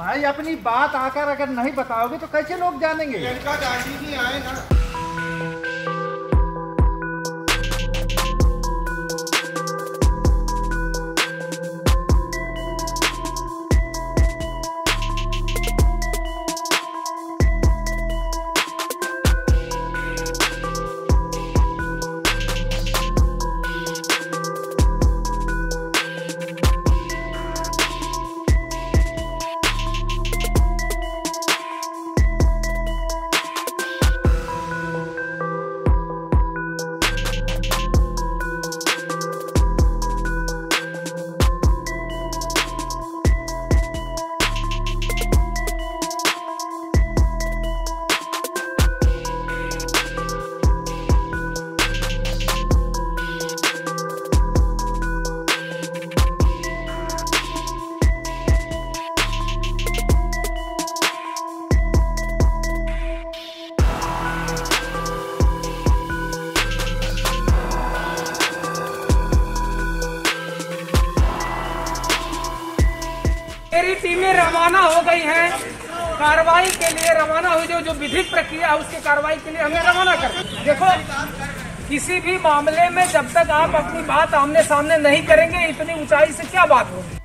भाई अपनी बात आकर अगर नहीं बताओगे तो कैसे लोग जानेंगे? इनका आए ना। मेरी टीमें रवाना हो गई हैं। कार्रवाई के लिए रवाना हुई जो जो विधिक प्रक्रिया है, उसके कार्रवाई के लिए हमें रवाना कर देखो, किसी भी मामले में जब तक आप अपनी बात आमने सामने नहीं करेंगे, इतनी ऊंचाई से क्या बात होगी?